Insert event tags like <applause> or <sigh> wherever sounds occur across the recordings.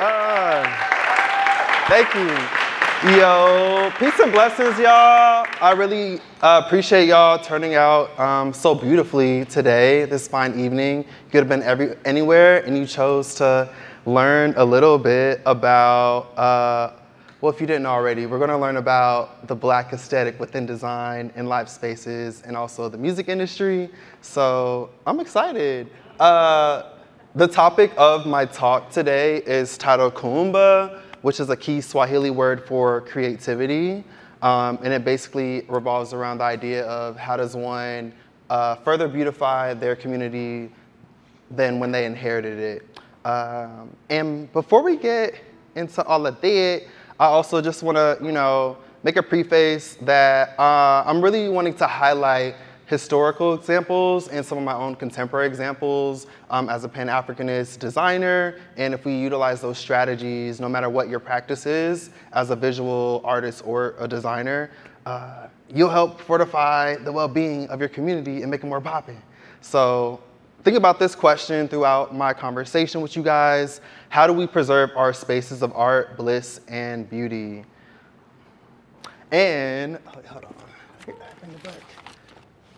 Uh, thank you. Yo, peace and blessings, y'all. I really uh, appreciate y'all turning out um, so beautifully today, this fine evening. You could have been every, anywhere, and you chose to learn a little bit about, uh, well, if you didn't already, we're gonna learn about the black aesthetic within design and life spaces and also the music industry. So I'm excited. Uh, the topic of my talk today is titled Kuumba, which is a key Swahili word for creativity. Um, and it basically revolves around the idea of how does one uh, further beautify their community than when they inherited it. Um, and before we get into all of that, I also just want to, you know, make a preface that uh, I'm really wanting to highlight historical examples and some of my own contemporary examples um, as a Pan-Africanist designer. And if we utilize those strategies, no matter what your practice is, as a visual artist or a designer, uh, you'll help fortify the well-being of your community and make it more popping. So think about this question throughout my conversation with you guys. How do we preserve our spaces of art, bliss, and beauty? And, hold on.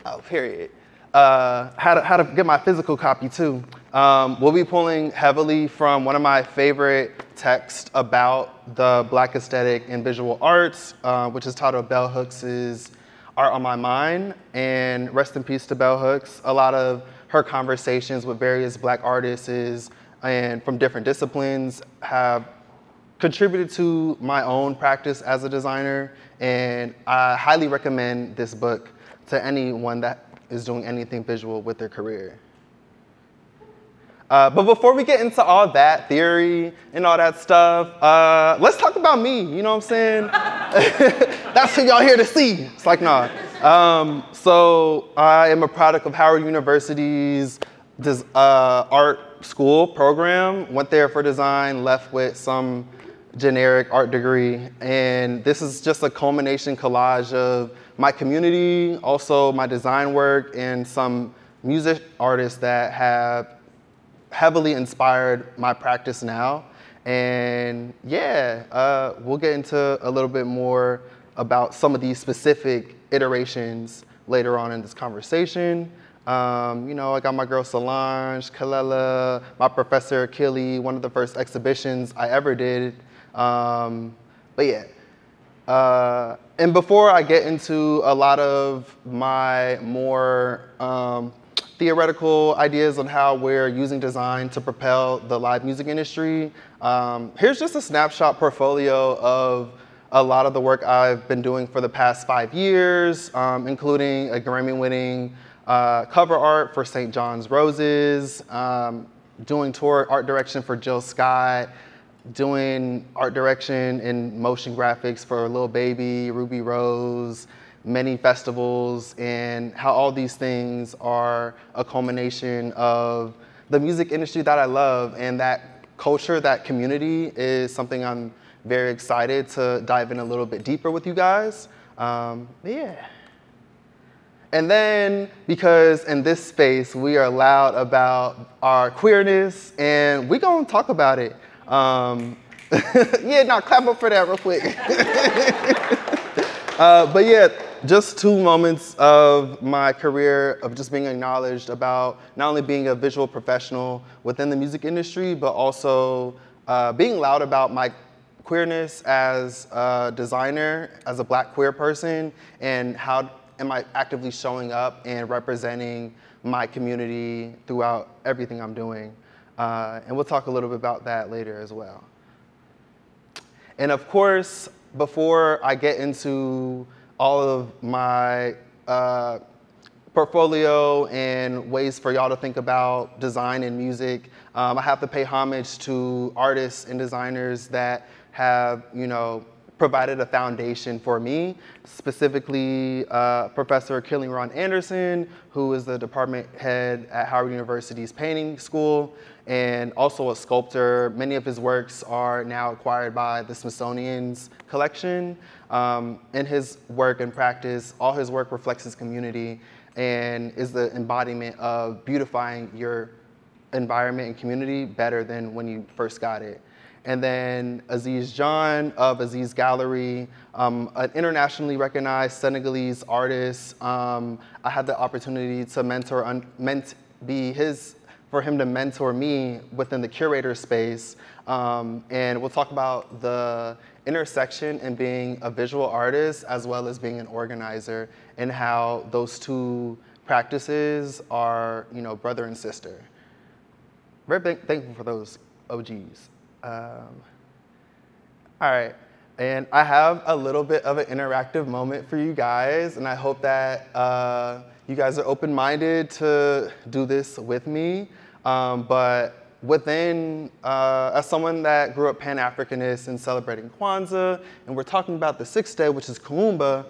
Oh, period. Uh, how, to, how to get my physical copy too. Um, we'll be pulling heavily from one of my favorite texts about the black aesthetic and visual arts, uh, which is titled Bell Hooks' Art on My Mind. And rest in peace to Bell Hooks. A lot of her conversations with various black artists and from different disciplines have contributed to my own practice as a designer. And I highly recommend this book to anyone that is doing anything visual with their career. Uh, but before we get into all that theory and all that stuff, uh, let's talk about me. You know what I'm saying? <laughs> That's who y'all here to see. It's like, nah. Um, so I am a product of Howard University's this, uh, art school program. Went there for design, left with some generic art degree. And this is just a culmination collage of my community, also my design work, and some music artists that have heavily inspired my practice now. And yeah, uh, we'll get into a little bit more about some of these specific iterations later on in this conversation. Um, you know, I got my girl Solange, Kelela, my professor Achille, one of the first exhibitions I ever did. Um, but yeah, uh, and before I get into a lot of my more um, theoretical ideas on how we're using design to propel the live music industry, um, here's just a snapshot portfolio of a lot of the work I've been doing for the past five years, um, including a Grammy-winning uh, cover art for St. John's Roses, um, doing tour art direction for Jill Scott, doing art direction and motion graphics for Lil Baby, Rubi Rose, many festivals, and how all these things are a culmination of the music industry that I love and that culture, that community is something I'm very excited to dive in a little bit deeper with you guys. Um, yeah. And then, because in this space, we are loud about our queerness, and we gonna talk about it. Um, <laughs> yeah, now clap up for that real quick. <laughs> uh, but yeah, just two moments of my career of just being acknowledged about not only being a visual professional within the music industry, but also uh, being loud about my queerness as a designer, as a black queer person, and how am I actively showing up and representing my community throughout everything I'm doing. Uh, and we'll talk a little bit about that later as well. And of course, before I get into all of my uh, portfolio and ways for y'all to think about design and music, um, I have to pay homage to artists and designers that have, you know, provided a foundation for me, specifically uh, Professor Killing Ron Anderson, who is the department head at Howard University's painting school, and also a sculptor. Many of his works are now acquired by the Smithsonian's collection. Um, in his work and practice, all his work reflects his community and is the embodiment of beautifying your environment and community better than when you first got it. and then Aziz John of Aziz Gallery, um, an internationally recognized Senegalese artist. Um, I had the opportunity to mentor, ment- be his, for him to mentor me within the curator space. Um, and we'll talk about the intersection in being a visual artist as well as being an organizer and how those two practices are, you know, brother and sister. Very thankful for those OGs. Um, all right, and I have a little bit of an interactive moment for you guys, and I hope that uh, you guys are open-minded to do this with me. Um, but within, uh, as someone that grew up Pan-Africanist and celebrating Kwanzaa, and we're talking about the sixth day, which is Kuumba,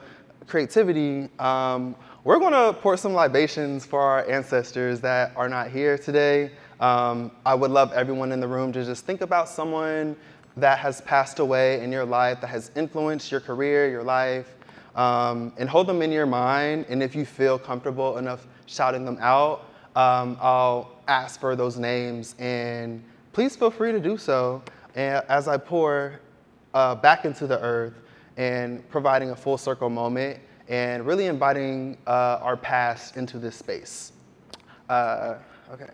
creativity, um, we're gonna pour some libations for our ancestors that are not here today. Um, I would love everyone in the room to just think about someone that has passed away in your life, that has influenced your career, your life, um, and hold them in your mind. And if you feel comfortable enough shouting them out, um, I'll ask for those names. And please feel free to do so as I pour uh, back into the earth and providing a full circle moment and really inviting uh, our past into this space. Uh, okay.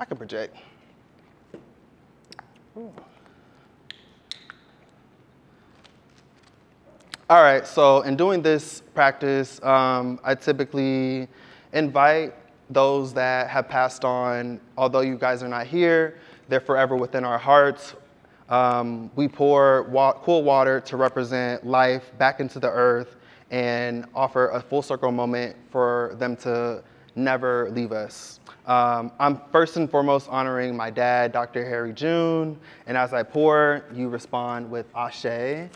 I can project. Ooh. All right, so in doing this practice, um, I typically invite those that have passed on, although you guys are not here, they're forever within our hearts. Um, we pour wa cool water to represent life back into the earth and offer a full circle moment for them to never leave us. Um, I'm first and foremost honoring my dad, Dr. Harry June, and as I pour, you respond with Ashe. Ashe.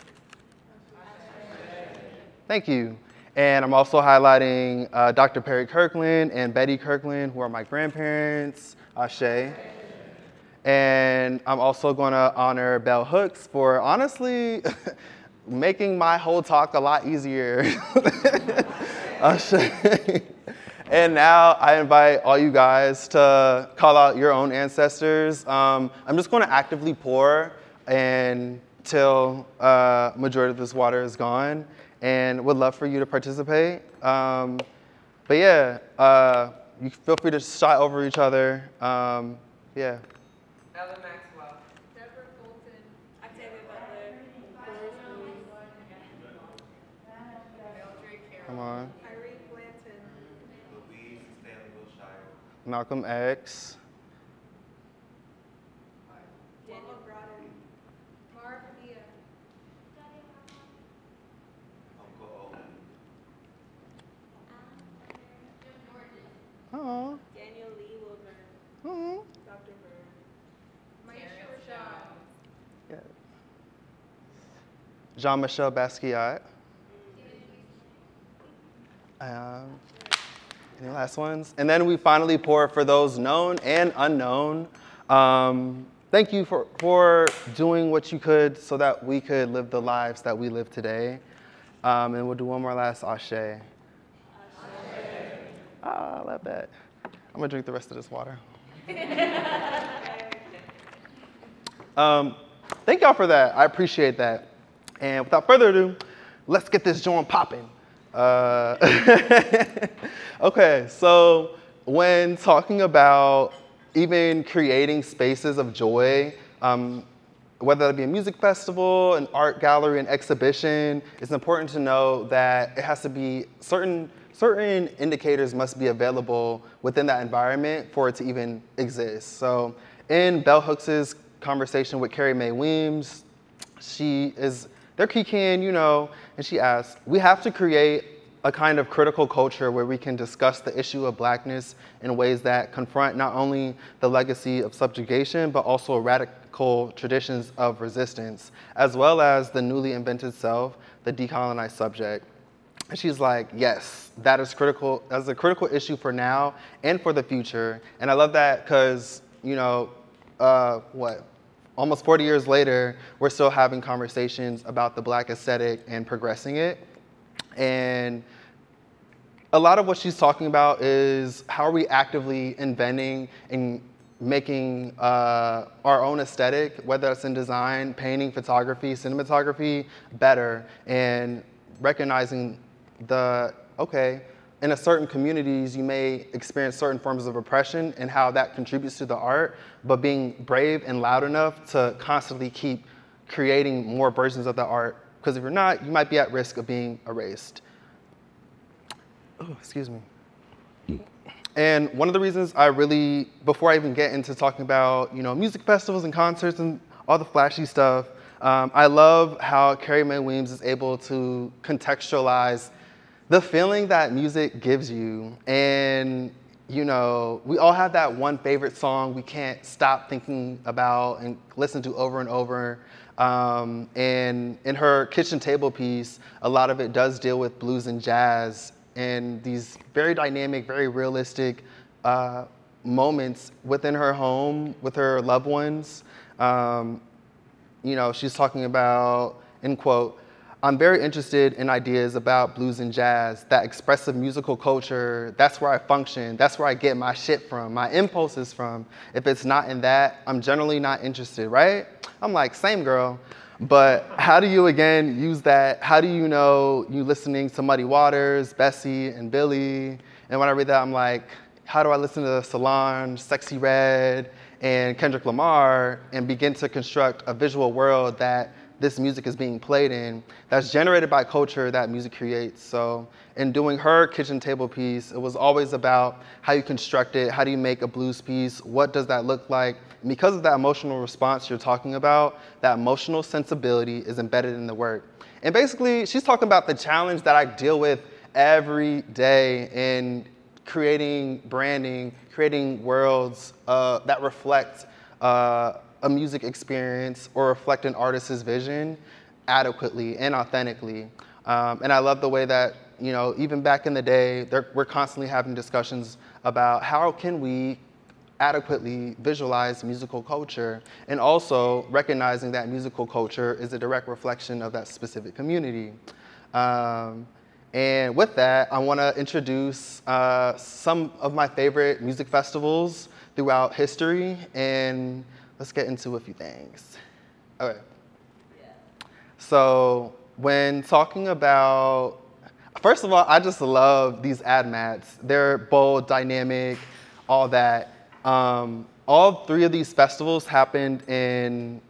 Thank you. And I'm also highlighting uh, Dr. Perry Kirkland and Betty Kirkland, who are my grandparents. Ashe. And I'm also going to honor Bell Hooks for honestly <laughs> making my whole talk a lot easier. <laughs> Ashe. And now I invite all you guys to call out your own ancestors. Um, I'm just going to actively pour until uh, majority of this water is gone, and would love for you to participate. Um, but yeah, uh, you feel free to shout over each other. Um, yeah. Ella Maxwell. Deborah Fulton. Octavia Butler. Come on. Irene Blanton. Louise Stanley Wilshire. Malcolm X. Jean-Michel Basquiat. Um, any last ones? And then we finally pour for those known and unknown. Um, thank you for, for doing what you could so that we could live the lives that we live today. Um, and we'll do one more last ashe. ashe. Ah, I love that. I'm gonna drink the rest of this water. <laughs> um, thank y'all for that. I appreciate that. And without further ado, let's get this joint popping. Uh, <laughs> okay, so when talking about even creating spaces of joy, um, whether that be a music festival, an art gallery, an exhibition, it's important to know that it has to be certain certain indicators must be available within that environment for it to even exist. So in Bell Hooks's conversation with Carrie Mae Weems, she is they're keying, you know, and she asks, we have to create a kind of critical culture where we can discuss the issue of blackness in ways that confront not only the legacy of subjugation, but also radical traditions of resistance, as well as the newly invented self, the decolonized subject. And she's like, yes, that is critical, that's a critical issue for now and for the future. And I love that because, you know, uh, what, almost 40 years later, we're still having conversations about the black aesthetic and progressing it. And a lot of what she's talking about is how are we actively inventing and making uh, our own aesthetic, whether it's in design, painting, photography, cinematography, better, and recognizing the, okay, in a certain communities, you may experience certain forms of oppression and how that contributes to the art, but being brave and loud enough to constantly keep creating more versions of the art. Because if you're not, you might be at risk of being erased. Oh, excuse me. And one of the reasons I really, before I even get into talking about, you know, music festivals and concerts and all the flashy stuff, um, I love how Carrie Mae Weems is able to contextualize the feeling that music gives you. And, you know, we all have that one favorite song we can't stop thinking about and listen to over and over. Um, and in her kitchen table piece, a lot of it does deal with blues and jazz and these very dynamic, very realistic uh, moments within her home with her loved ones. Um, you know, she's talking about, end quote, I'm very interested in ideas about blues and jazz, that expressive musical culture. That's where I function. That's where I get my shit from, my impulses from. If it's not in that, I'm generally not interested, right? I'm like, same girl. But how do you, again, use that? How do you know you listening to Muddy Waters, Bessie, and Billie? And when I read that, I'm like, how do I listen to Solange, Sexyy Red, and Kendrick Lamar and begin to construct a visual world that this music is being played in that's generated by culture that music creates. So in doing her kitchen table piece, it was always about how you construct it, how do you make a blues piece, what does that look like? And because of that emotional response you're talking about, that emotional sensibility is embedded in the work. And basically, she's talking about the challenge that I deal with every day in creating branding, creating worlds uh, that reflect uh, a music experience or reflect an artist's vision adequately and authentically. Um, and I love the way that, you know, even back in the day, we're constantly having discussions about how can we adequately visualize musical culture and also recognizing that musical culture is a direct reflection of that specific community. Um, and with that, I want to introduce uh, some of my favorite music festivals throughout history and let's get into a few things. Okay. So when talking about, first of all, I just love these ad mats. They're bold, dynamic, all that. Um, all three of these festivals happened in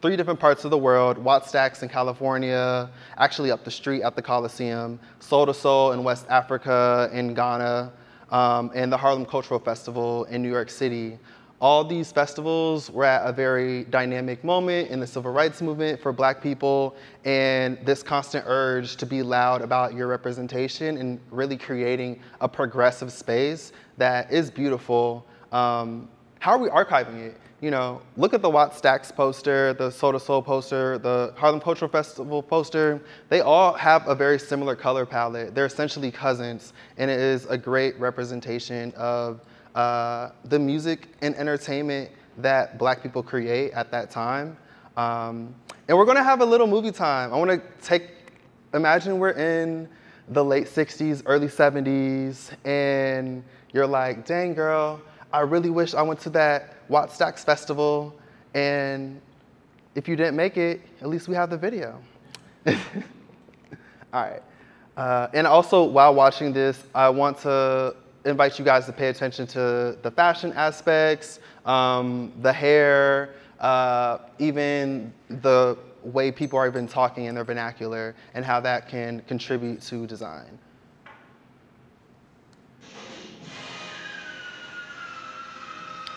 three different parts of the world, Wattstax in California, actually up the street at the Coliseum, Soul to Soul in West Africa, in Ghana, um, and the Harlem Cultural Festival in New York City all these festivals were at a very dynamic moment in the civil rights movement for black people and this constant urge to be loud about your representation and really creating a progressive space that is beautiful. Um, how are we archiving it? You know, look at the Wattstax poster, the Soul to Soul poster, the Harlem Cultural Festival poster. They all have a very similar color palette. They're essentially cousins, and it is a great representation of uh, the music and entertainment that black people create at that time. Um, and we're gonna have a little movie time. I wanna take, imagine we're in the late 60s, early 70s, and you're like, dang girl, I really wish I went to that Wattstax festival, and if you didn't make it, at least we have the video. <laughs> All right. Uh, and also, while watching this, I want to invite you guys to pay attention to the fashion aspects, um, the hair, uh, even the way people are even talking in their vernacular and how that can contribute to design.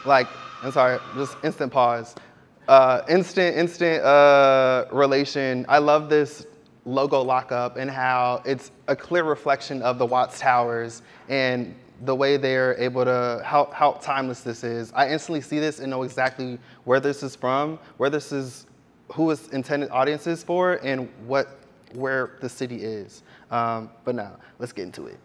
Like, I'm sorry, just instant pause. Uh, instant, instant uh, relation. I love this logo lockup and how it's a clear reflection of the Watts Towers and the way they're able to, how, how timeless this is. I instantly see this and know exactly where this is from, where this is, who its intended audience is for, and what, where the city is. Um, but now, let's get into it.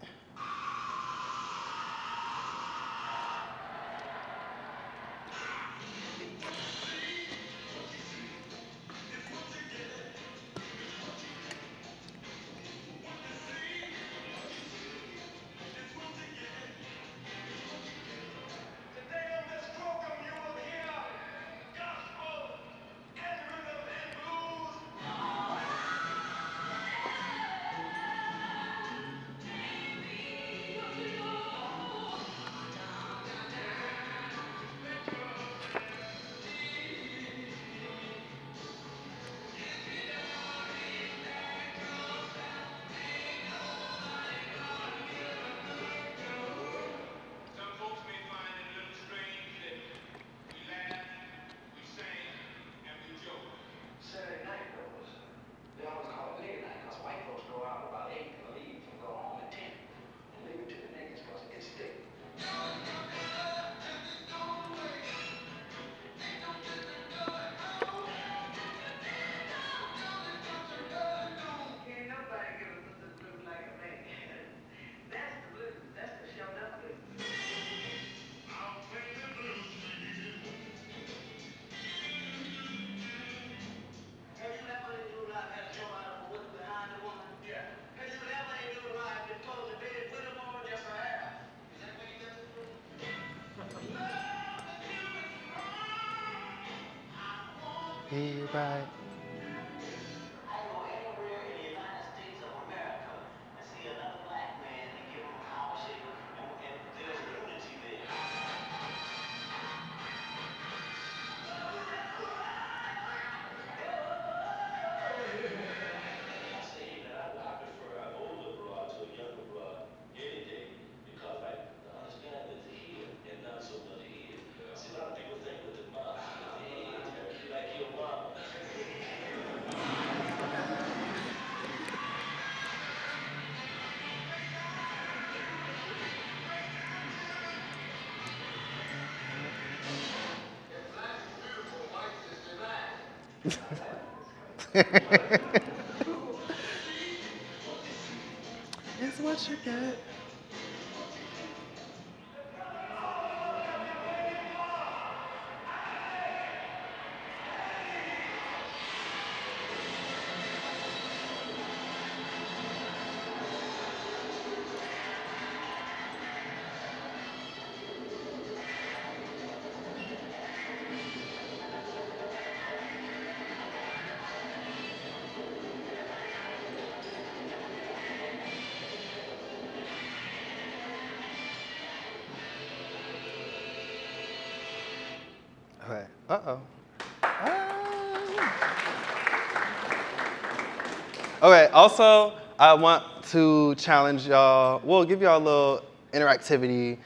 Be right. It's what you get. Okay. Also, I want to challenge y'all. We'll give y'all a little interactivity.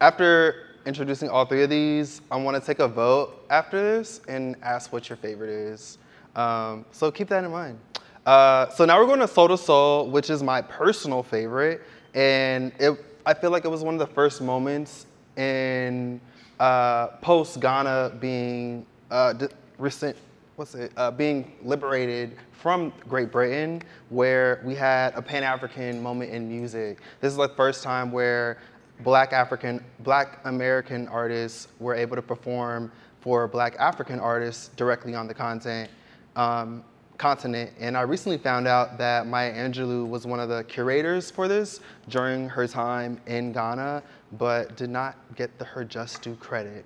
After introducing all three of these, I want to take a vote after this and ask what your favorite is. Um, so keep that in mind. Uh, so now we're going to Soul to Soul, which is my personal favorite, and it, I feel like it was one of the first moments in uh, post Ghana being uh, recent, what's it, uh, being liberated from Great Britain, where we had a Pan African moment in music. This is the first time where Black African, Black American artists were able to perform for Black African artists directly on the content. Um, continent. And I recently found out that Maya Angelou was one of the curators for this during her time in Ghana, but did not get the, her just due credit.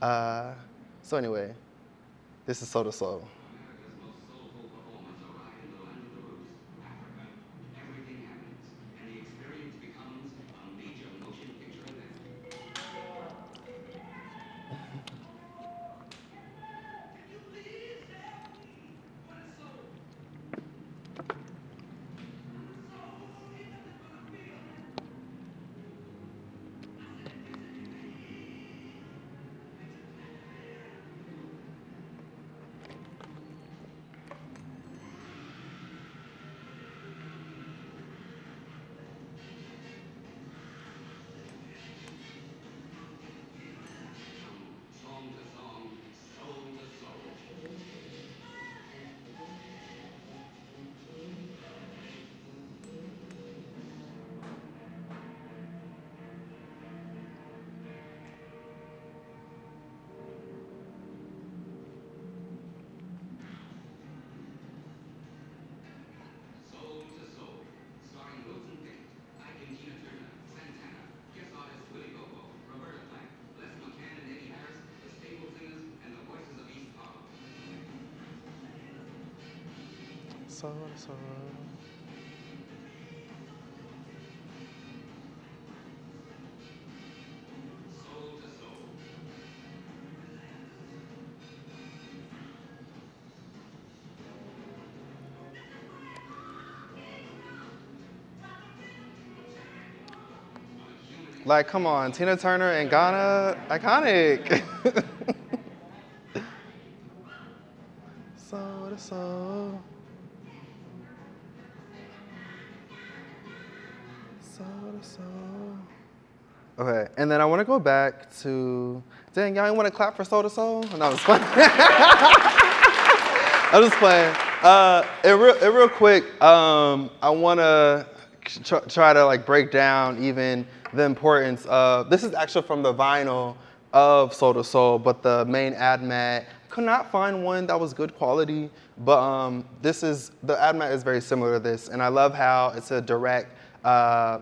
Uh, so anyway, this is Soul to Soul. Like, come on, Tina Turner and Ghana, iconic. <laughs> and then I want to go back to. Dang, y'all want to clap for Soul to Soul? No, I'm just playing. <laughs> I'm just playing. Uh, it real, it real quick. Um, I want to tr- try to like break down even the importance of. This is actually from the vinyl of Soul to Soul, but the main ad mat could not find one that was good quality. But um, this is the ad mat is very similar to this, and I love how it's a direct uh,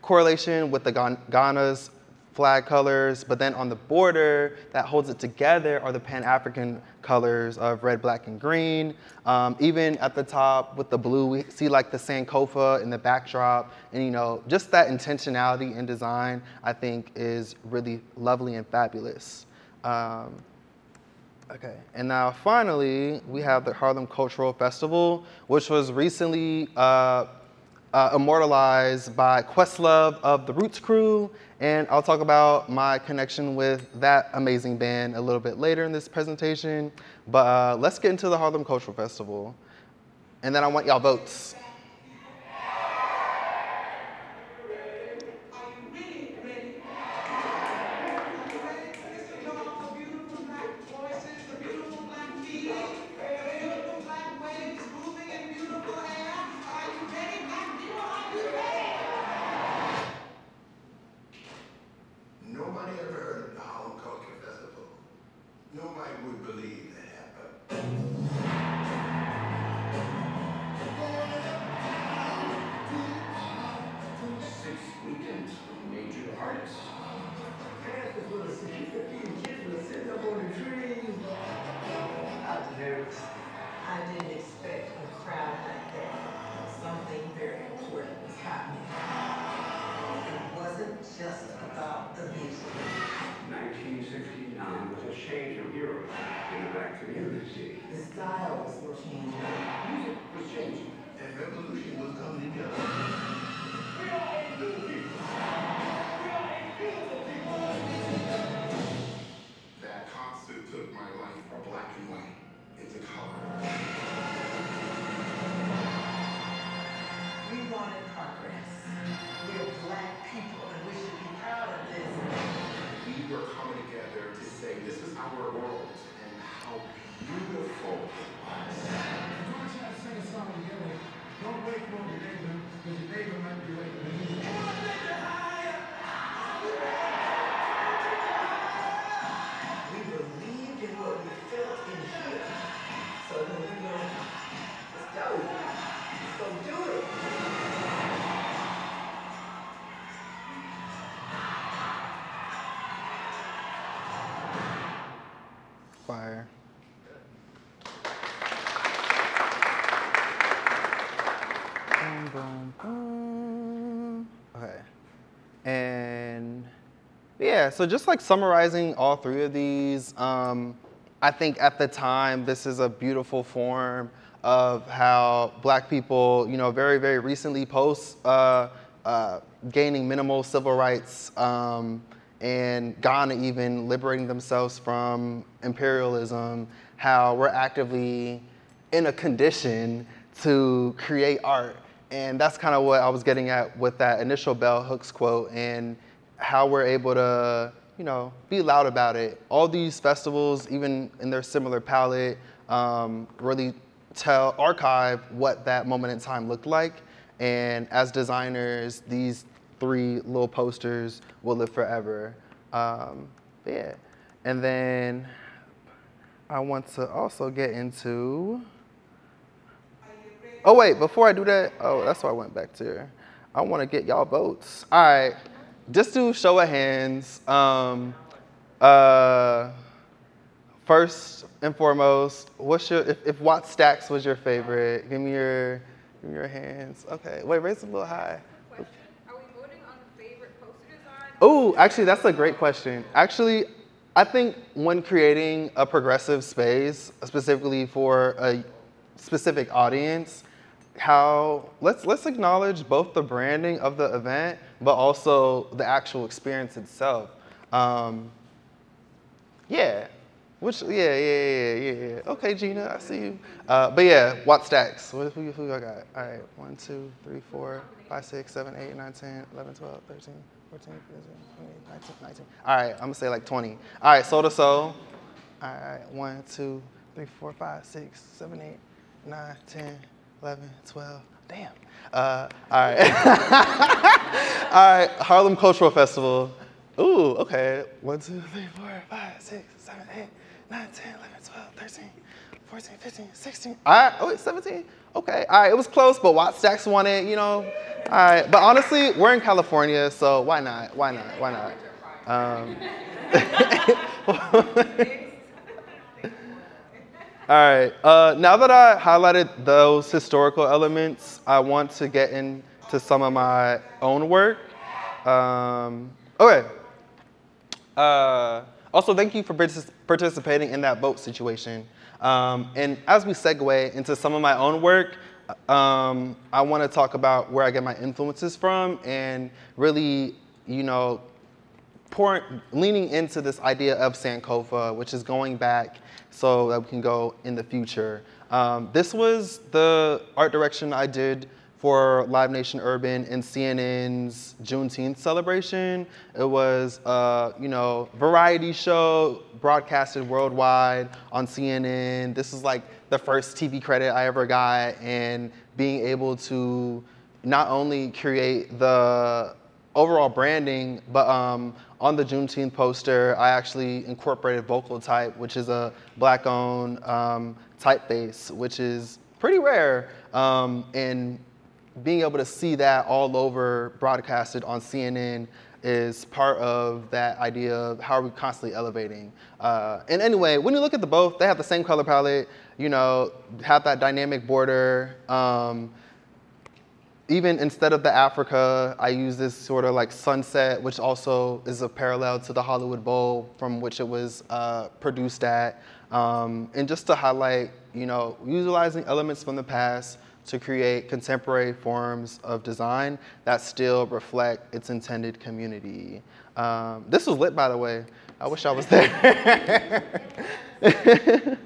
correlation with the Ghan- Ghana's flag colors, but then on the border that holds it together are the Pan-African colors of red, black, and green. Um, even at the top with the blue, we see like the Sankofa in the backdrop, and you know, just that intentionality in design, I think is really lovely and fabulous. Um, Okay, and now finally, we have the Harlem Cultural Festival, which was recently uh, uh, immortalized by Questlove of the Roots Crew, and I'll talk about my connection with that amazing band a little bit later in this presentation. But uh, let's get into the Harlem Cultural Festival, and then I want y'all votes. We yeah, so just like summarizing all three of these, um, I think at the time this is a beautiful form of how black people, you know, very, very recently post uh, uh, gaining minimal civil rights um, and Ghana even liberating themselves from imperialism, how we're actively in a condition to create art. And that's kind of what I was getting at with that initial Bell Hooks quote and how we're able to, you know, be loud about it. All these festivals, even in their similar palette, um, really tell, archive what that moment in time looked like. And as designers, these three little posters will live forever. Um, yeah. And then I want to also get into. Oh wait, before I do that, oh that's why I went back to. I want to get y'all votes. All right, just do show of hands. Um, uh, first and foremost, what's your if, if Wattstax was your favorite? Give me your give me your hands. Okay, wait, raise a little high. Question. Are we voting on the favorite poster? Oh, actually, that's a great question. Actually, I think when creating a progressive space, specifically for a specific audience, how let's let's acknowledge both the branding of the event, but also the actual experience itself. Um, yeah. Which yeah yeah yeah yeah yeah. Okay, Gina, I see you. Uh, but yeah, Wattstax. What, who, who I got? All right, one, two, three, four, five, six, seven, eight, nine, 10, 11, 12, 13, 14, 15, 20, 19, 19. All right, I'm gonna say like 20. All right, Soul to Soul. All right, one, two, three, four, five, six, seven, eight, nine, 10, 11, 12. Damn. Uh, all right. <laughs> all right, Harlem Cultural Festival. Ooh, okay. One, two, three, four, five, six, seven, eight, nine, 10, 11, 12, 13, 14, 15, 16. All right, oh wait, 17. Okay, all right, it was close, but Wattstax won it, you know. All right, but honestly, we're in California, so why not? Why not? Why not? Um, <laughs> <laughs> all right. Uh, now that I highlighted those historical elements, I want to get into some of my own work. Um, okay. Uh, also, thank you for participating in that vote situation. Um, and as we segue into some of my own work, um, I want to talk about where I get my influences from and really, you know, leaning into this idea of Sankofa, which is going back so that we can go in the future. Um, this was the art direction I did for Live Nation Urban and CNN's Juneteenth celebration. It was a you know variety show broadcasted worldwide on CNN. This is like the first TV credit I ever got, and being able to not only create the overall branding, but um, on the Juneteenth poster, I actually incorporated Vocal Type, which is a black-owned um, typeface, which is pretty rare. Um, and being able to see that all over broadcasted on CNN is part of that idea of how are we constantly elevating. Uh, and anyway, when you look at the both, they have the same color palette, you know, have that dynamic border. Um, even instead of the Africa, I use this sort of like sunset, which also is a parallel to the Hollywood Bowl from which it was uh, produced at. Um, and just to highlight, you know, utilizing elements from the past to create contemporary forms of design that still reflect its intended community. Um, this was lit, by the way. I wish I was there. <laughs>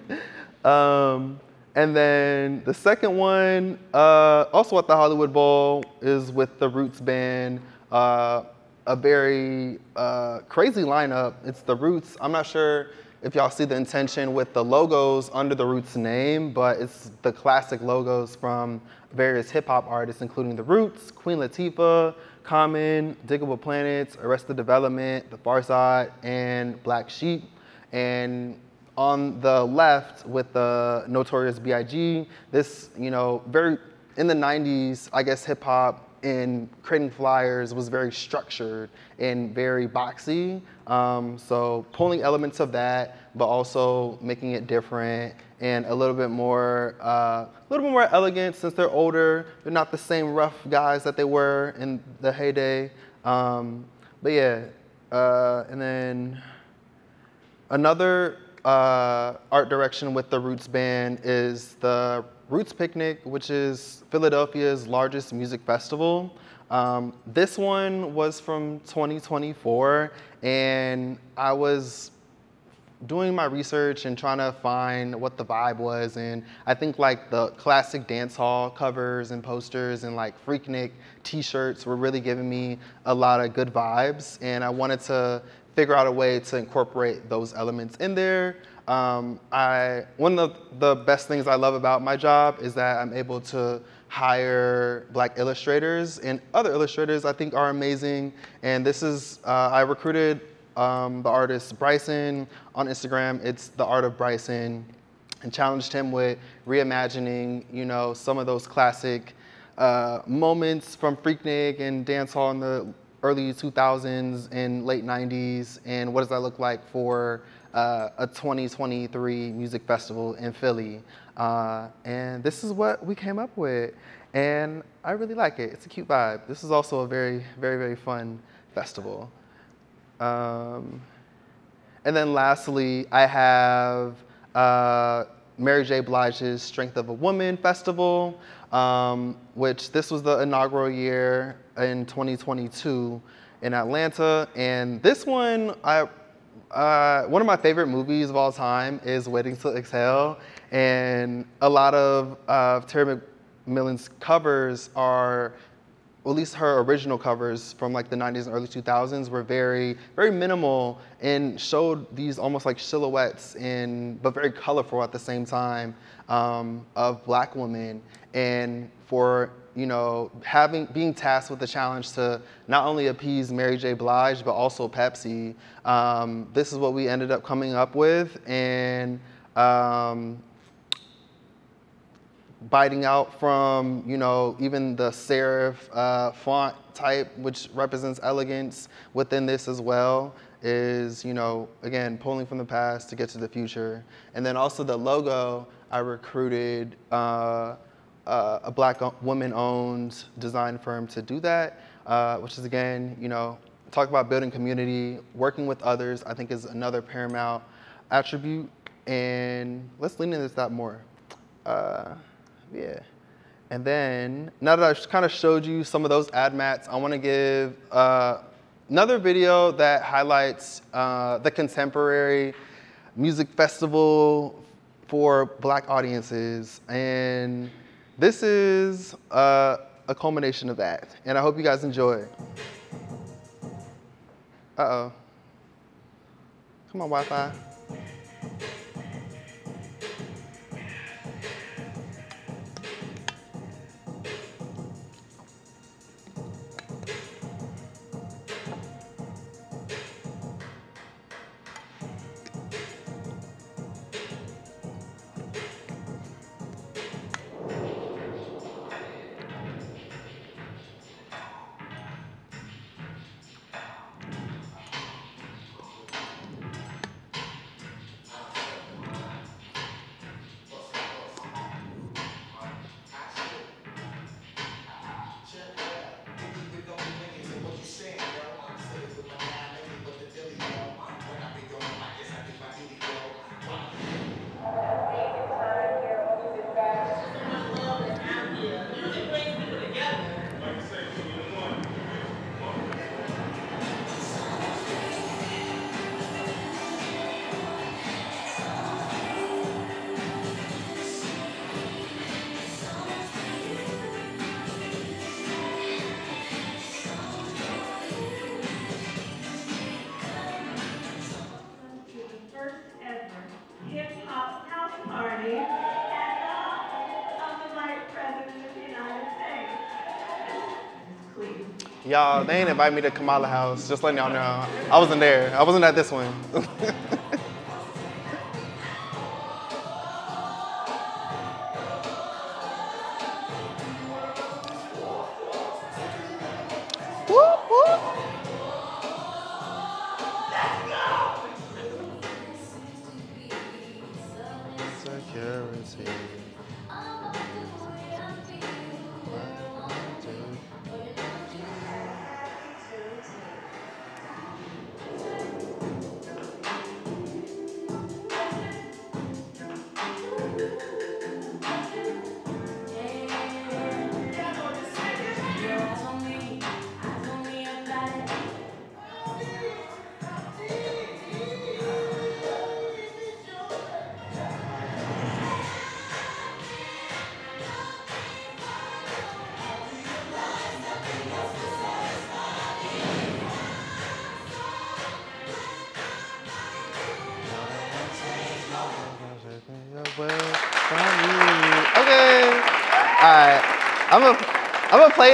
um, and then the second one, uh, also at the Hollywood Bowl, is with the Roots Band. Uh, a very uh, crazy lineup. It's the Roots. I'm not sure if y'all see the intention with the logos under the Roots name, but it's the classic logos from various hip hop artists, including the Roots, Queen Latifah, Common, Diggable Planets, Arrested Development, The Pharcyde, and Black Sheep. And on the left with the Notorious B.I.G., this, you know, very, in the 90s, I guess hip hop in creating flyers was very structured and very boxy. Um, so pulling elements of that, but also making it different and a little bit more, uh, a little bit more elegant since they're older. They're not the same rough guys that they were in the heyday. Um, but yeah, uh, and then another uh, art direction with the Roots Band is the Roots Picnic, which is Philadelphia's largest music festival. Um, this one was from 2024, and I was doing my research and trying to find what the vibe was. And I think like the classic dance hall covers and posters and like Freaknik t-shirts were really giving me a lot of good vibes. And I wanted to figure out a way to incorporate those elements in there. Um, I, one of the best things I love about my job is that I'm able to hire black illustrators and other illustrators I think are amazing. And this is, uh, I recruited um, the artist Bryson on Instagram. It's the art of Bryson and challenged him with reimagining, you know, some of those classic uh, moments from Freaknik and Dance Hall in the early 2000s and late 90s, and what does that look like for uh, a 2023 music festival in Philly. Uh, and this is what we came up with. And I really like it. It's a cute vibe. This is also a very, very, very fun festival. Um, and then lastly, I have uh, Mary J. Blige's Strength of a Woman Festival, um, which this was the inaugural year in 2022 in Atlanta. And this one, I uh, one of my favorite movies of all time is Waiting to Exhale, and a lot of uh, Terry McMillan's covers are, at least her original covers from like the 90s and early 2000s were very, very minimal and showed these almost like silhouettes and but very colorful at the same time um, of black women. And for you know, having being tasked with the challenge to not only appease Mary J. Blige but also Pepsi. Um, this is what we ended up coming up with, and um, biting out from you know even the serif uh, font type, which represents elegance within this as well. is, you know, again, pulling from the past to get to the future. And then also the logo, I recruited uh, uh, a black woman-owned design firm to do that, uh, which is again, you know, talk about building community, working with others. I think is another paramount attribute, and let's lean into that more. Uh, yeah. And then now that I've kind of showed you some of those ad mats, I want to give uh, another video that highlights uh, the contemporary music festival for black audiences. And this is uh, a culmination of that. And I hope you guys enjoy. Uh-oh. Come on, Wi-Fi. Y'all, they ain't invite me to Kamala House. Just letting y'all know. I wasn't there. I wasn't at this one. <laughs>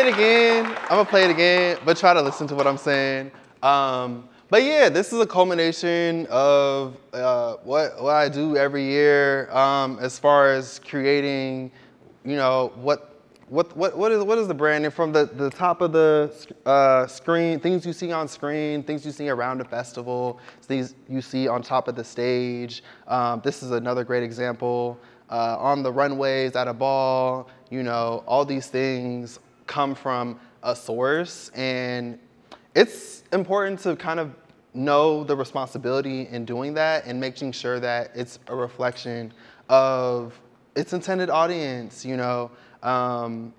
play it again. I'm gonna play it again, but try to listen to what I'm saying. Um, but yeah, this is a culmination of uh, what what I do every year um, as far as creating, you know, what what what what is what is the branding from the the top of the uh, screen? Things you see on screen, things you see around a festival, things you see on top of the stage. Um, this is another great example. Uh, on the runways at a ball, you know, all these things come from a source, and it's important to kind of know the responsibility in doing that and making sure that it's a reflection of its intended audience, you know. Um,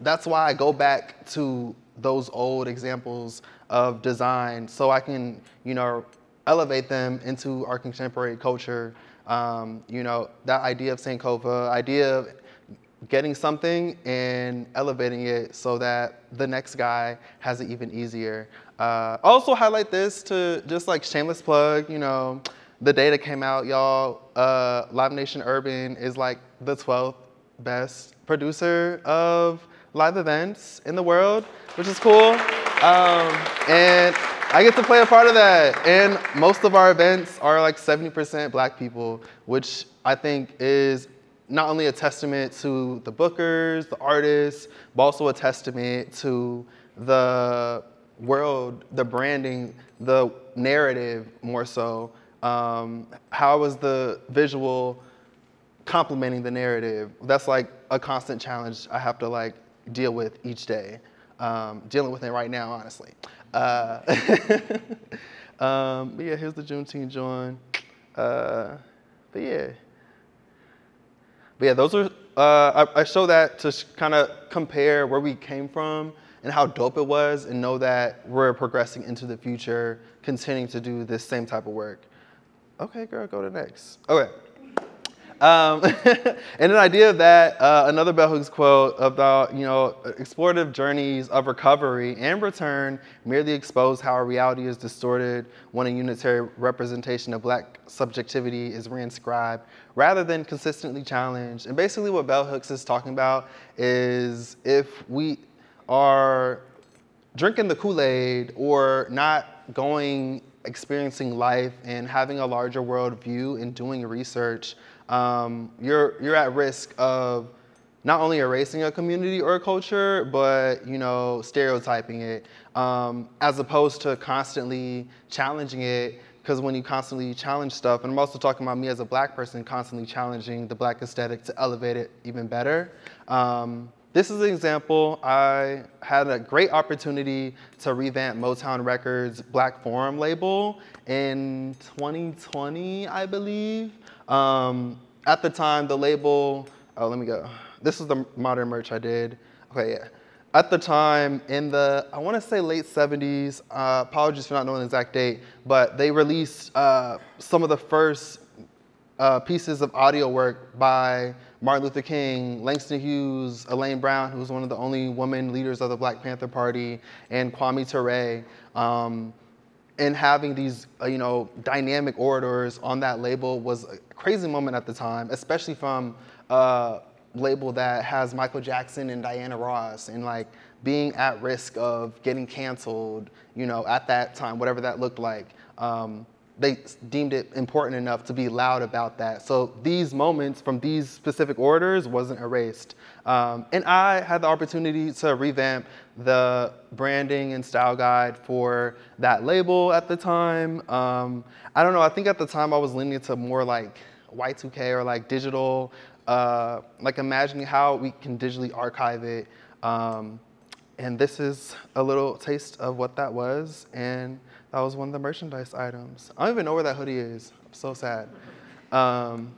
that's why I go back to those old examples of design so I can, you know, elevate them into our contemporary culture. Um, you know, that idea of Sankofa, idea of getting something and elevating it so that the next guy has it even easier. Uh, also highlight this to just like shameless plug, you know, the data came out, y'all. Uh, Live Nation Urban is like the 12th best producer of live events in the world, which is cool. Um, and I get to play a part of that. And most of our events are like 70% black people, which I think is not only a testament to the bookers, the artists, but also a testament to the world, the branding, the narrative more so. Um, how was the visual complementing the narrative? That's like a constant challenge I have to like deal with each day. Um, dealing with it right now, honestly. Uh, <laughs> um, but yeah, here's the Juneteenth joint. Uh, but yeah. But yeah, those are, uh, I, I show that to kind of compare where we came from and how dope it was and know that we're progressing into the future, continuing to do this same type of work. Okay, girl, go to next. Okay. Um, <laughs> and an idea of that, uh, another Bell Hooks quote about, you know, explorative journeys of recovery and return merely expose how our reality is distorted when a unitary representation of black subjectivity is reinscribed rather than consistently challenged. And basically what Bell Hooks is talking about is if we are drinking the Kool-Aid or not going experiencing life and having a larger world view and doing research, um, you're, you're at risk of not only erasing a community or a culture, but you know, stereotyping it, um, as opposed to constantly challenging it. Because when you constantly challenge stuff, and I'm also talking about me as a black person, constantly challenging the black aesthetic to elevate it even better. Um, this is an example. I had a great opportunity to revamp Motown Records Black Forum label in 2020, I believe. Um, at the time, the label, oh, let me go. This is the modern merch I did. Okay, yeah. At the time, in the, I wanna say late 70s, uh, apologies for not knowing the exact date, but they released uh, some of the first uh, pieces of audio work by Martin Luther King, Langston Hughes, Elaine Brown, who was one of the only women leaders of the Black Panther Party, and Kwame Ture. Um, and having these, uh, you know, dynamic orators on that label was a crazy moment at the time, especially from a label that has Michael Jackson and Diana Ross, and like being at risk of getting canceled, you know, at that time, whatever that looked like. Um, they deemed it important enough to be loud about that. So these moments from these specific orders wasn't erased. Um, and I had the opportunity to revamp the branding and style guide for that label at the time. Um, I don't know, I think at the time I was leaning to more like Y2K or like digital, uh, like imagining how we can digitally archive it. Um, and this is a little taste of what that was. And that was one of the merchandise items. I don't even know where that hoodie is. I'm so sad. Um,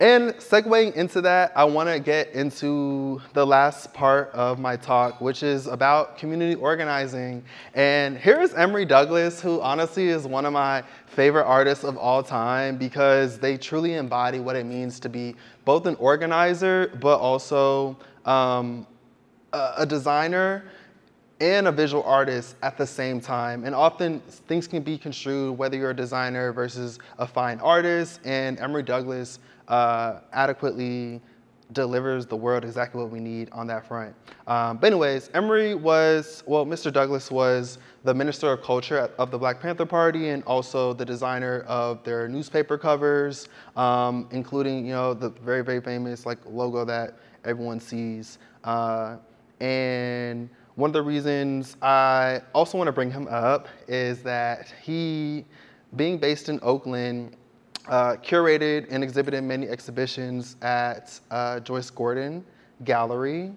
and segueing into that, I want to get into the last part of my talk, which is about community organizing. And here is Emory Douglas, who honestly is one of my favorite artists of all time because they truly embody what it means to be both an organizer, but also um, a designer and a visual artist at the same time. And often things can be construed whether you're a designer versus a fine artist, and Emory Douglas uh, adequately delivers the world exactly what we need on that front. Um, but anyways, Emory was, well, Mr. Douglas was the Minister of Culture of the Black Panther Party and also the designer of their newspaper covers, um, including, you know, the very, very famous like logo that everyone sees. Uh, and one of the reasons I also want to bring him up is that he, being based in Oakland, uh, curated and exhibited many exhibitions at uh, Joyce Gordon Gallery,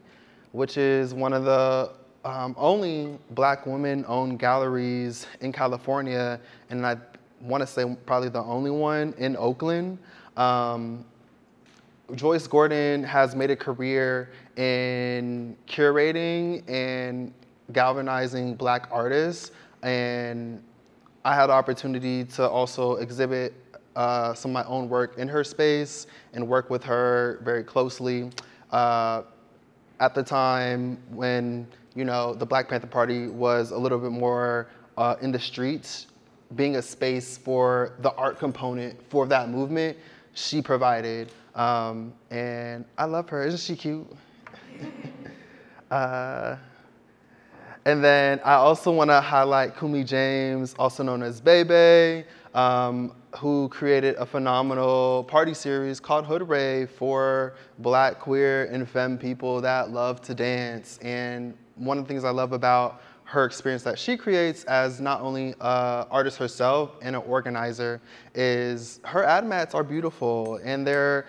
which is one of the um, only black women-owned galleries in California, and I want to say probably the only one in Oakland. Um, Joyce Gordon has made a career in curating and galvanizing black artists. And I had the opportunity to also exhibit uh, some of my own work in her space and work with her very closely. Uh, at the time when you know the Black Panther Party was a little bit more uh, in the streets, being a space for the art component for that movement, she provided. Um, and I love her. Isn't she cute? <laughs> uh, and then I also want to highlight Kumi James, also known as Bebe, um, who created a phenomenal party series called Hood Ray for black, queer, and femme people that love to dance. And one of the things I love about her experience that she creates as not only an artist herself and an organizer is her ad mats are beautiful and they're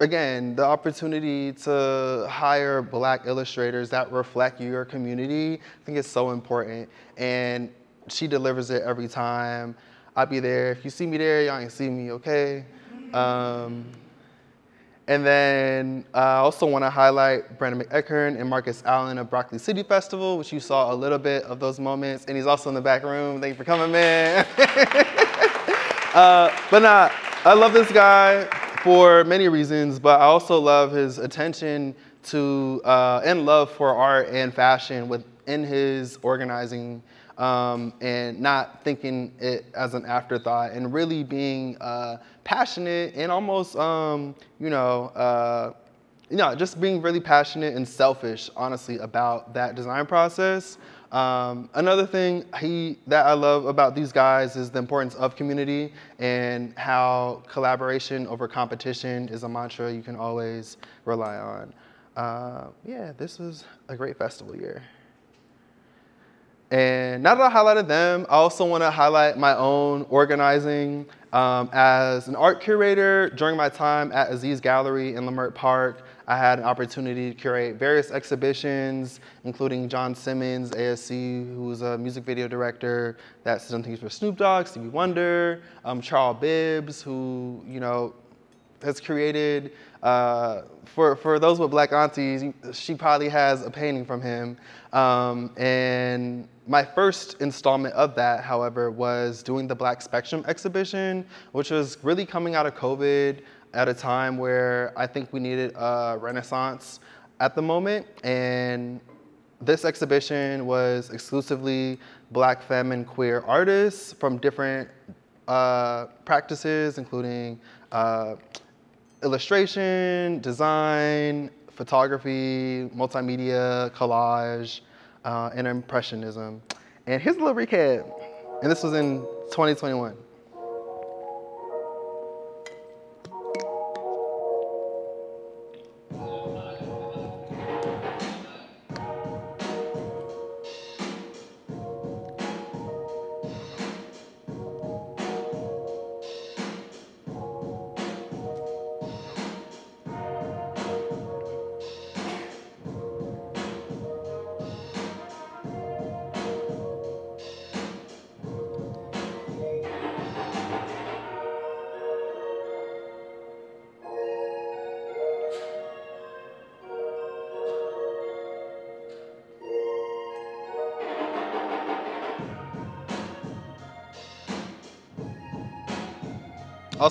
again the opportunity to hire black illustrators that reflect your community i think is so important and she delivers it every time i'll be there if you see me there y'all ain't see me okay um, and then uh, I also want to highlight Brandon McEachern and Marcus Allen of Broccoli City Festival, which you saw a little bit of those moments. And he's also in the back room. Thank you for coming, man. <laughs> uh, but nah, I love this guy for many reasons, but I also love his attention to uh, and love for art and fashion within his organizing um, and not thinking it as an afterthought and really being uh, passionate and almost, um, you know, uh, you know, just being really passionate and selfish, honestly, about that design process. Um, another thing he, that I love about these guys is the importance of community and how collaboration over competition is a mantra you can always rely on. Uh, yeah, this was a great festival year. And now that I highlighted them, I also want to highlight my own organizing. Um, as an art curator, during my time at Aziz Gallery in Leimert Park, I had an opportunity to curate various exhibitions, including John Simmons, ASC, who was a music video director that's done things for Snoop Dogg, Stevie Wonder, um, Charles Bibbs, who, you know, has created, uh, for, for those with black aunties, she probably has a painting from him. Um, and my first installment of that, however, was doing the Black Spectrum exhibition, which was really coming out of COVID at a time where I think we needed a renaissance at the moment. And this exhibition was exclusively black, femme, and queer artists from different uh, practices, including uh, illustration, design, photography, multimedia, collage, uh, and impressionism. And here's a little recap. And this was in 2021.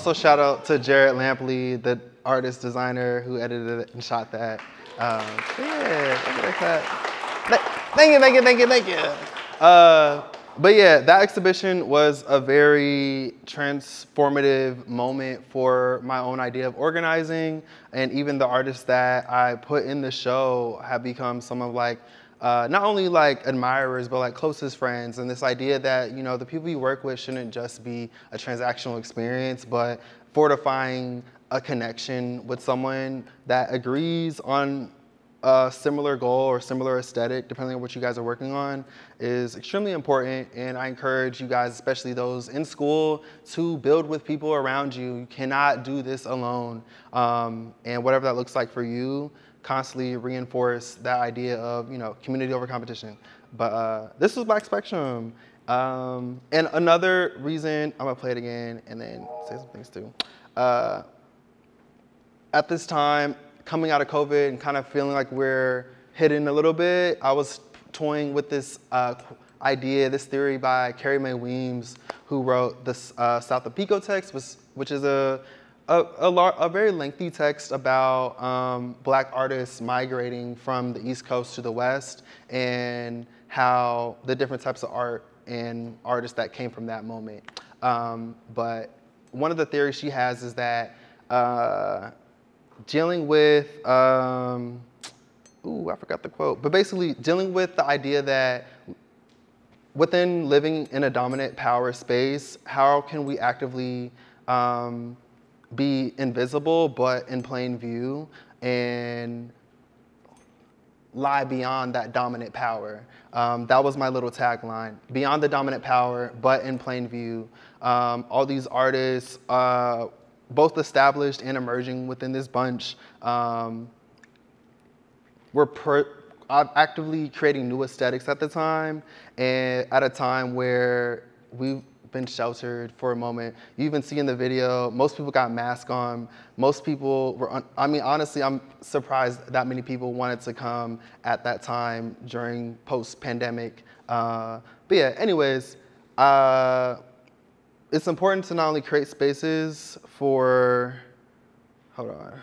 Also, shout out to Jared Lampley, the artist designer who edited it and shot that. Um, yeah, thank you, thank you, thank you, thank you. Uh, but yeah, that exhibition was a very transformative moment for my own idea of organizing, and even the artists that I put in the show have become some of like uh, not only like admirers, but like closest friends. And this idea that, you know, the people you work with shouldn't just be a transactional experience, but fortifying a connection with someone that agrees on a similar goal or similar aesthetic, depending on what you guys are working on, is extremely important. And I encourage you guys, especially those in school, to build with people around you. You cannot do this alone. Um, and whatever that looks like for you, constantly reinforce that idea of you know community over competition. But uh, this was Black Spectrum. Um, and another reason, I'm gonna play it again and then say some things too. Uh, at this time, coming out of COVID and kind of feeling like we're hidden a little bit, I was toying with this uh, idea, this theory by Carrie Mae Weems, who wrote this uh, South of Pico text, which, which is a a, a, a, very lengthy text about um, black artists migrating from the East Coast to the West and how the different types of art and artists that came from that moment. Um, but one of the theories she has is that uh, dealing with, um, ooh, I forgot the quote, but basically dealing with the idea that within living in a dominant power space, how can we actively um, be invisible but in plain view and lie beyond that dominant power. Um, that was my little tagline: beyond the dominant power, but in plain view. Um, all these artists, uh, both established and emerging within this bunch, um, were per, uh, actively creating new aesthetics at the time, and at a time where we've been sheltered for a moment. You even see in the video, most people got masks on. Most people were, un- I mean, honestly, I'm surprised that many people wanted to come at that time during post-pandemic. Uh, but yeah, anyways, uh, it's important to not only create spaces for, hold on.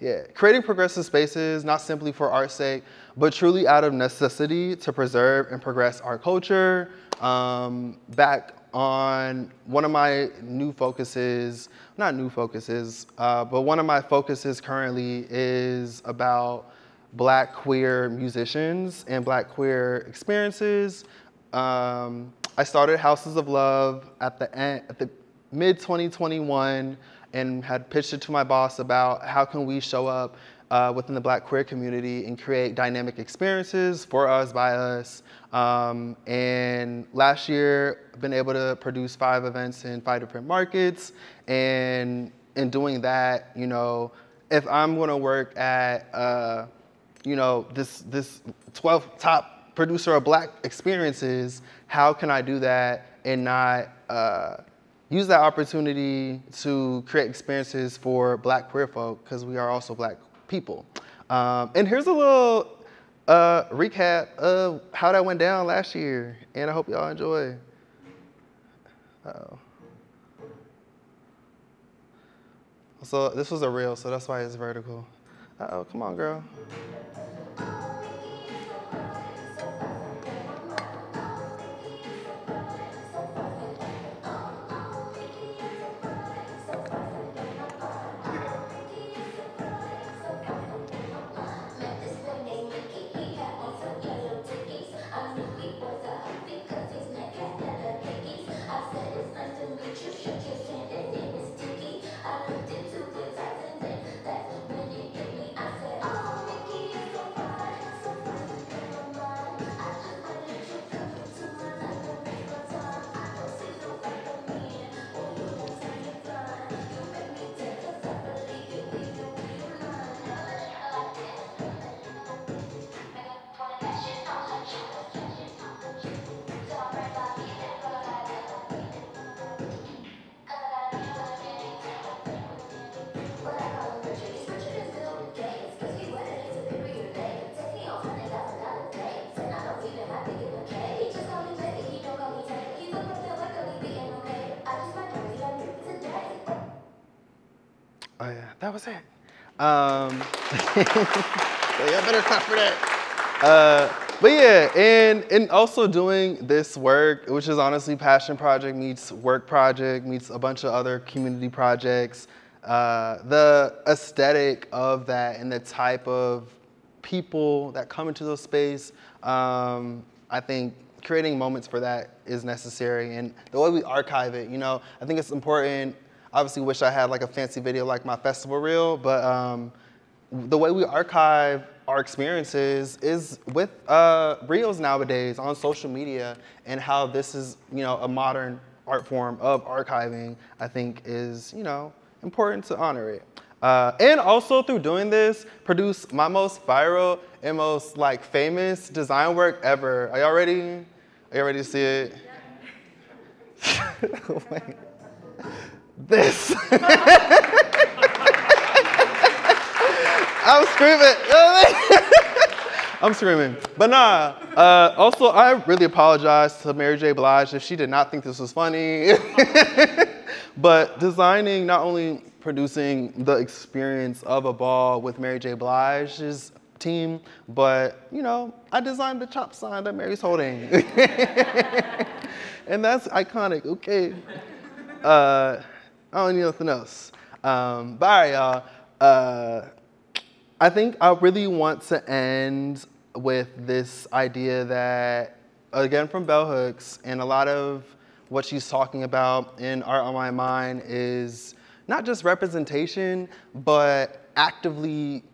Yeah, creating progressive spaces, not simply for art's sake, but truly out of necessity to preserve and progress our culture. Um, back on one of my new focuses, not new focuses, uh, but one of my focuses currently is about black queer musicians and black queer experiences. Um, I started Houses of Love at the end, at the mid 2021 and had pitched it to my boss about how can we show up uh, within the black queer community and create dynamic experiences for us, by us. Um, and last year, I've been able to produce five events in five different markets. And in doing that, you know, if I'm gonna work at, uh, you know, this, this 12 top producer of black experiences, how can I do that and not, uh, use that opportunity to create experiences for black queer folk because we are also black people. Um, and here's a little uh, recap of how that went down last year, and I hope y'all enjoy. Uh-oh. So this was a reel, so that's why it's vertical. Uh-oh, come on, girl. That was it. Um, <laughs> so y'all better clap for that. Uh, but yeah, and and also doing this work, which is honestly passion project meets work project meets a bunch of other community projects. Uh, the aesthetic of that and the type of people that come into those space, um, I think creating moments for that is necessary. And the way we archive it, you know, I think it's important. Obviously, wish I had like a fancy video like my festival reel, but um, the way we archive our experiences is with uh, reels nowadays on social media, and how this is, you know, a modern art form of archiving. I think is, you know, important to honor it. Uh, and also through doing this, produce my most viral and most like famous design work ever. Are y'all ready? Are y'all ready to see it? <laughs> Wait. This. <laughs> I'm screaming. <laughs> I'm screaming. But nah, uh, also, I really apologize to Mary J. Blige if she did not think this was funny. <laughs> but designing, not only producing the experience of a ball with Mary J. Blige's team, but, you know, I designed the chop sign that Mary's holding. and that's iconic, okay? Uh, I don't need nothing else. Um, all right, y'all. Uh, I think I really want to end with this idea that, again, from Bell Hooks, and a lot of what she's talking about in Art on My Mind is not just representation, but actively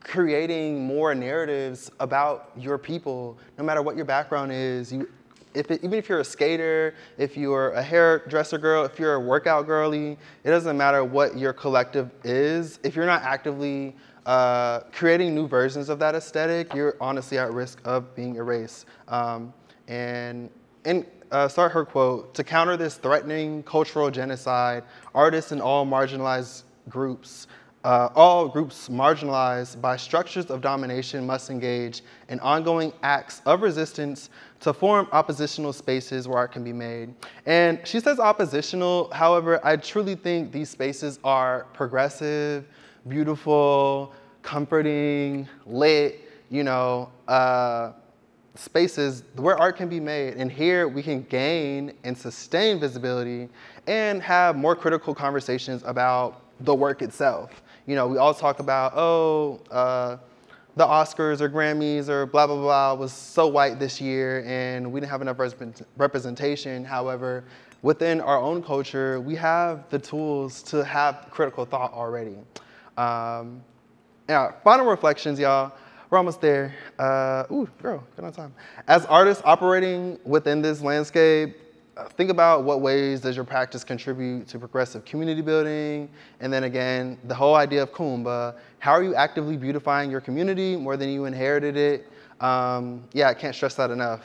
creating more narratives about your people, no matter what your background is. You, if it, even if you're a skater, if you're a hairdresser girl, if you're a workout girly, it doesn't matter what your collective is. If you're not actively uh, creating new versions of that aesthetic, you're honestly at risk of being erased. Um, and and uh, start her quote to counter this threatening cultural genocide, artists in all marginalized groups uh, all groups marginalized by structures of domination must engage in ongoing acts of resistance to form oppositional spaces where art can be made. And she says oppositional, however, I truly think these spaces are progressive, beautiful, comforting, lit, you know, uh, spaces where art can be made. And here we can gain and sustain visibility and have more critical conversations about the work itself. You know, we all talk about, oh, uh, the Oscars or Grammys or blah, blah, blah was so white this year and we didn't have enough representation. However, within our own culture, we have the tools to have critical thought already. Um, yeah, final reflections, y'all. We're almost there. Uh, ooh, girl, good on time. As artists operating within this landscape, think about what ways does your practice contribute to progressive community building? And then again, the whole idea of Kuumba, how are you actively beautifying your community more than you inherited it? Um, yeah, I can't stress that enough.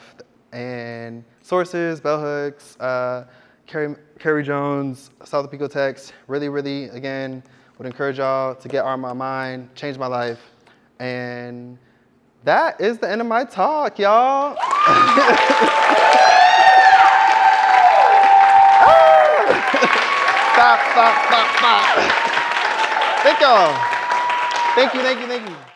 And sources, bell hooks, uh, Kellie Jones, South Pico Text, really, really, again, would encourage y'all to get on my mind, change my life. And that is the end of my talk, y'all. <laughs> Thank y'all. Thank you, thank you, thank you.